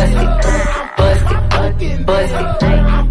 bust it, bust it, bust it.